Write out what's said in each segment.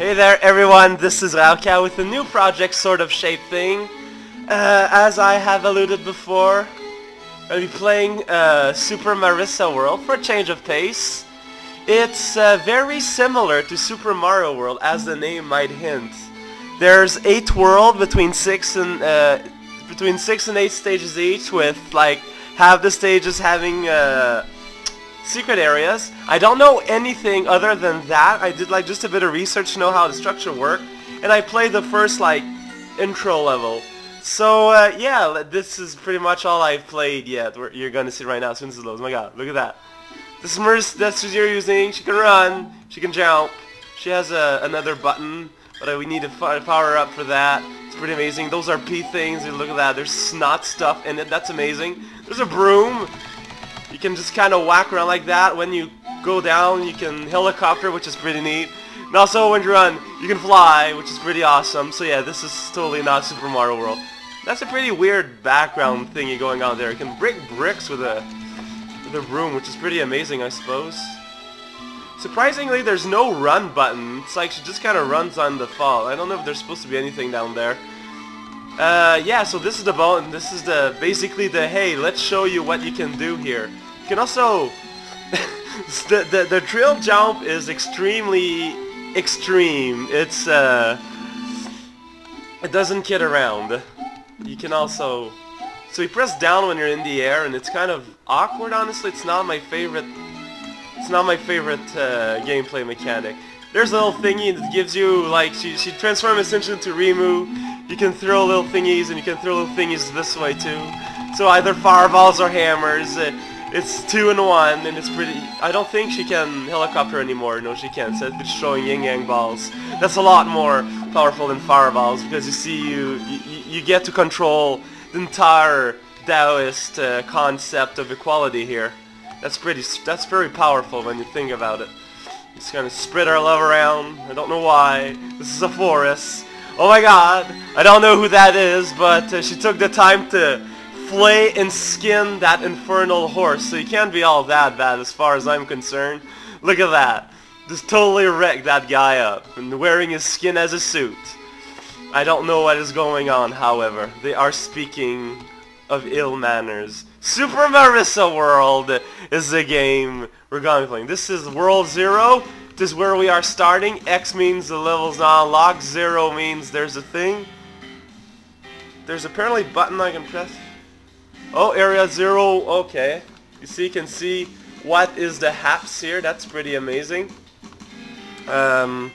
Hey there everyone, this is raocow with a new project sort of shape thing. Uh, as I have alluded before, I'll be playing uh, Super Marisa World for a change of pace. It's uh, very similar to Super Mario World as the name might hint. There's eight world between six and uh, between six and eight stages each with like half the stages having uh, secret areas. I don't know anything other than that. I did like just a bit of research to know how the structure worked, and I played the first like intro level. So uh, yeah, this is pretty much all I've played yet. You're gonna see right now as soon loads. Oh my god, look at that. This Merce that's what you're using. She can run. She can jump. She has a, another button, but uh, we need to power up for that. It's pretty amazing. Those are P things. Look at that. There's snot stuff in it. That's amazing. There's a broom. You can just kind of whack around like that. When you go down, you can helicopter, which is pretty neat. And also when you run, you can fly, which is pretty awesome. So yeah, this is totally not Super Mario World. That's a pretty weird background thingy going on there. You can break bricks with a with a broom, which is pretty amazing, I suppose. Surprisingly, there's no run button. It's like she just kind of runs on the fall. I don't know if there's supposed to be anything down there. Uh, yeah, so this is the bone. This is the basically the hey, let's show you what you can do here. You can also the, the the drill jump is extremely extreme. It's uh, it doesn't kid around. You can also so you press down when you're in the air, and it's kind of awkward. Honestly, it's not my favorite. It's not my favorite uh, gameplay mechanic. There's a little thingy that gives you like she she transforms essentially into Reimu you can throw little thingies, and you can throw little thingies this way too. So either fireballs or hammers. It's two in one, and it's pretty... I don't think she can helicopter anymore. No, she can't. So it's showing yin-yang balls. That's a lot more powerful than fireballs, because you see, you, you, you get to control the entire Taoist uh, concept of equality here. That's pretty... That's very powerful when you think about it. Just gonna spread our love around. I don't know why. This is a forest. Oh my god, I don't know who that is, but uh, she took the time to flay and skin that infernal horse, so you can't be all that bad as far as I'm concerned. Look at that. Just totally wrecked that guy up, and wearing his skin as a suit. I don't know what is going on, however. They are speaking of ill manners. Super Marisa World is the game we're going to be playing. This is World Zero. This is where we are starting. X means the level's not unlocked. Zero means there's a thing. There's apparently a button I can press. Oh, area zero. Okay. You see, you can see what is the haps here. That's pretty amazing. Um,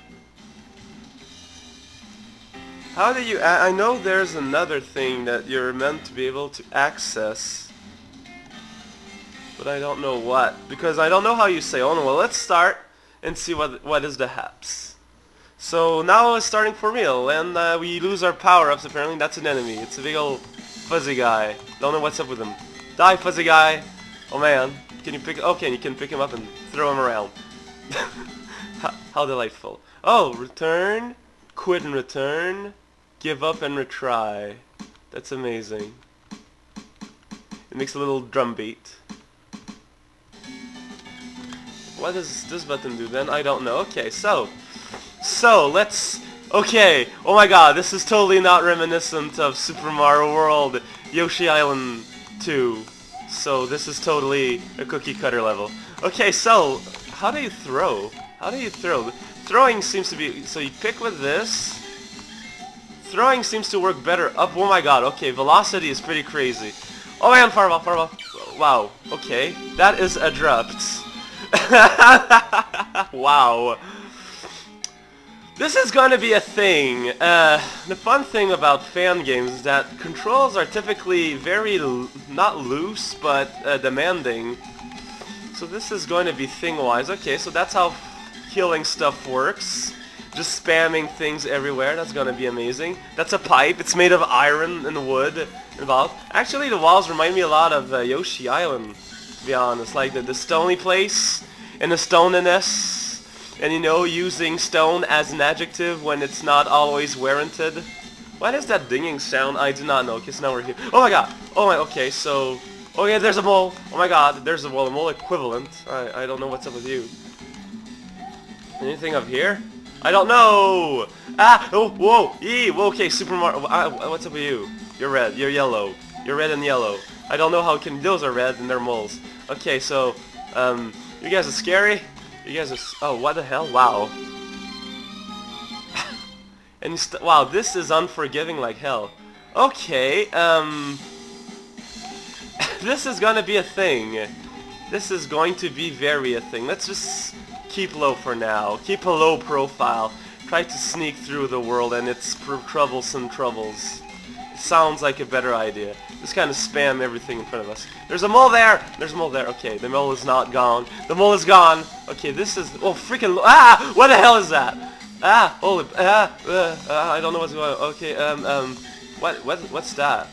how do you... I know there's another thing that you're meant to be able to access. But I don't know what. Because I don't know how you say, oh no, well let's start and see what what is the haps. So now it's starting for real, and uh, we lose our power-ups apparently. That's an enemy. It's a big old fuzzy guy. Don't know what's up with him. Die, fuzzy guy! Oh man, can you pick... Okay, you can pick him up and throw him around. How delightful. Oh, return, quit and return, give up and retry. That's amazing. It makes a little drum beat. What does this button do then? I don't know. Okay, so... So, let's... Okay, oh my god, this is totally not reminiscent of Super Mario World Yoshi Island 2. So this is totally a cookie cutter level. Okay, so, how do you throw? How do you throw? Throwing seems to be... So you pick with this. Throwing seems to work better up. Oh my god, okay, velocity is pretty crazy. Oh man, fireball, fireball. Wow, okay. That is abrupt. wow. This is going to be a thing. Uh, the fun thing about fan games is that controls are typically very, not loose, but uh, demanding. So this is going to be thing-wise. Okay, so that's how healing stuff works. Just spamming things everywhere. That's going to be amazing. That's a pipe. It's made of iron and wood involved. Actually, the walls remind me a lot of uh, Yoshi Island be honest. Like the, the stony place and the stoniness. And you know, using stone as an adjective when it's not always warranted. Why does that dinging sound? I do not know, because now we're here. Oh my god! Oh my, okay, so... Oh yeah, there's a mole! Oh my god, there's a mole, a mole equivalent. I, I don't know what's up with you. Anything up here? I don't know! Ah! Oh, whoa! Ee! Whoa, okay, Super Mario... Uh, what's up with you? You're red. You're yellow. You're red and yellow. I don't know how can... Those are red and they're moles. Okay, so... Um... You guys are scary? You guys. Oh, what the hell? Wow. and Wow, this is unforgiving like hell. Okay, um... this is gonna be a thing. This is going to be very a thing. Let's just keep low for now. Keep a low profile. Try to sneak through the world and its troublesome troubles. Sounds like a better idea. Just kind of spam everything in front of us. There's a mole there! There's a mole there. Okay, the mole is not gone. The mole is gone. Okay, this is... Oh, freaking... Ah! What the hell is that? Ah! Holy... Ah! Uh, uh, I don't know what's going on. Okay, um, um... What, what, what's that?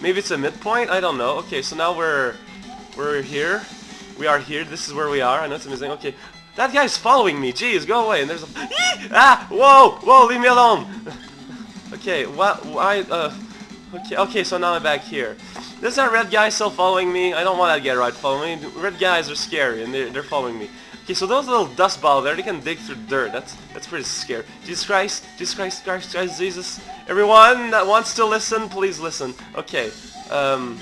Maybe it's a midpoint? I don't know. Okay, so now we're we're here. We are here. This is where we are. I know it's amazing. Okay. That guy's following me. Jeez, go away. And there's a... ah! Whoa! Whoa, leave me alone! okay, what... Why... Uh... Okay, okay, so now I'm back here. Is that red guy still following me? I don't want that guy right following me. Red guys are scary, and they're, they're following me. Okay, so those little dust balls there, they can dig through dirt. That's that's pretty scary. Jesus Christ, Jesus Christ, Christ, Christ, Jesus. Everyone that wants to listen, please listen. Okay, um,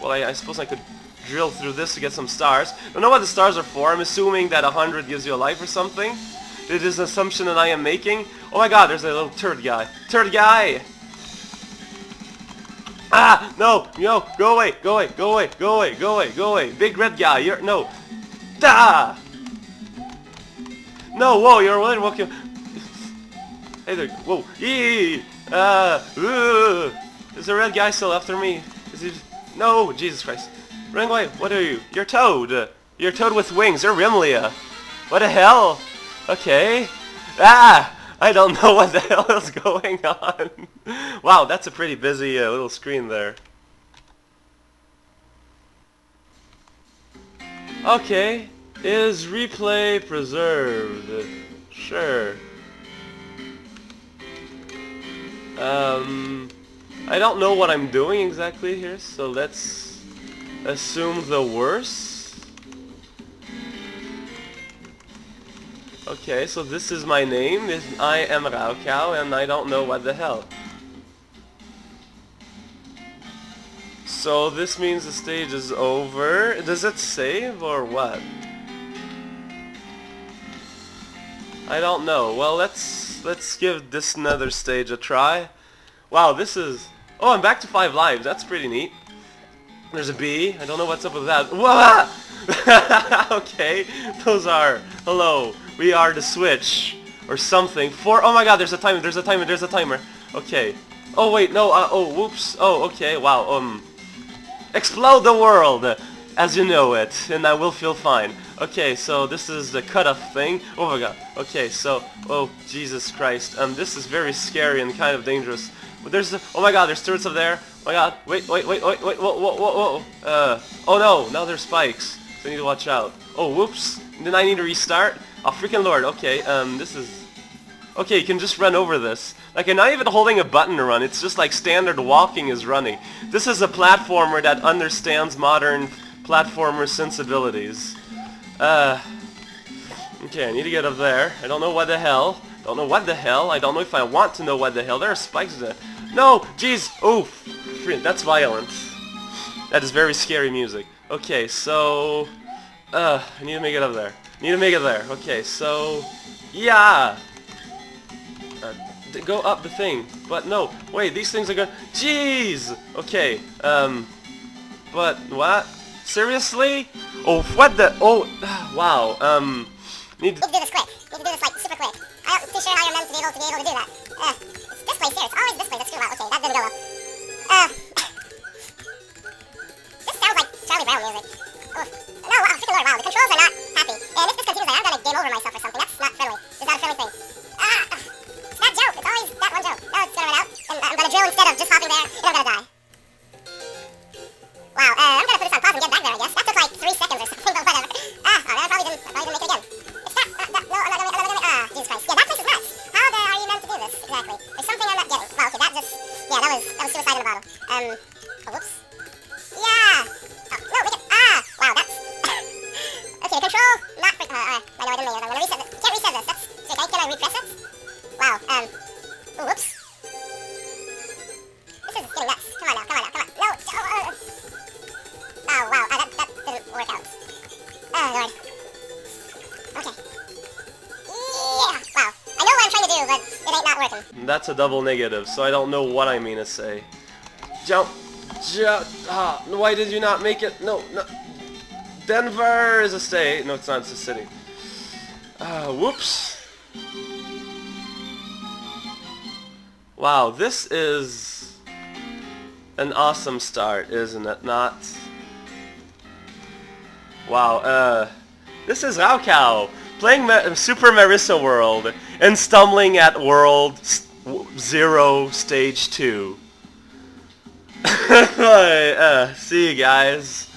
well, I, I suppose I could drill through this to get some stars. I don't know what the stars are for. I'm assuming that 100 gives you a life or something. It is an assumption that I am making. Oh my god, there's a little turd guy. Turd guy! Ah! No! No! Go away! Go away! Go away! Go away! Go away! Go away! Big red guy! You're... No! Da! No, whoa, you're really walking. hey there, whoa, yee, uh, uh, is the red guy still after me? Is he? No, Jesus Christ, run away! What are you? You're Toad. You're Toad with wings. You're Rimlia. What the hell? Okay. Ah, I don't know what the hell is going on. wow, that's a pretty busy uh, little screen there. Okay. Is replay preserved? Sure. Um, I don't know what I'm doing exactly here, so let's assume the worst. Okay, so this is my name. I am raocow, and I don't know what the hell. So this means the stage is over. Does it save or what? I don't know. Well, let's let's give this another stage a try. Wow, this is... Oh, I'm back to five lives. That's pretty neat. There's a bee. I don't know what's up with that. Whoa! okay, those are... Hello, we are the switch. Or something. For... Oh my god, there's a timer, there's a timer, there's a timer. Okay. Oh wait, no, uh, oh, whoops. Oh, okay, wow, um... Explode the world! As you know it, and I will feel fine. Okay, so this is the cutoff thing. Oh my god. Okay, so, oh, Jesus Christ. Um, this is very scary and kind of dangerous. But there's, the, oh my god, there's turrets up there. Oh my god, wait, wait, wait, wait, wait, whoa, whoa, whoa, whoa. Uh, oh no, now there's spikes. So I need to watch out. Oh, whoops. Then I need to restart? Oh, freaking lord. Okay, um, this is... Okay, you can just run over this. Like, I'm not even holding a button to run. It's just like standard walking is running. This is a platformer that understands modern platformer sensibilities. Uh, okay, I need to get up there. I don't know what the hell. Don't know what the hell. I don't know if I want to know what the hell. There are spikes there. No! Jeez! Oof! That's violent. That is very scary music. Okay, so... Uh, I need to make it up there. Need to make it there. Okay, so... Yeah! Uh, go up the thing. But no, wait, these things are going... Jeez! Okay, um... But, what? Seriously? Oh, what the? Oh, wow. Um, need to do this quick. Need to do this like super quick. I'm not too sure how you're meant to be able to be able to do that. Uh, it's this place here. It's always this place. That's too loud. Okay, that didn't go well. Uh, this sounds like Charlie Brown music. No, wow, freaking lord, wow. The controls are not happy. And if this continues, I am gonna game over myself or something. That's not friendly. It's not a friendly thing. Ah, it's that joke. It's always that one joke. Now it's gonna run out, and I'm gonna drill instead of just hopping there, and I'm gonna die. That's a double negative, so I don't know what I mean to say. Jump! Jump! Ah, why did you not make it? No, no. Denver is a state. No, it's not. It's a city. Ah, whoops. Wow, this is an awesome start, isn't it not? Wow, uh, this is raocow playing Ma Super Marisa World and stumbling at World Zero Stage 2. uh, see you guys.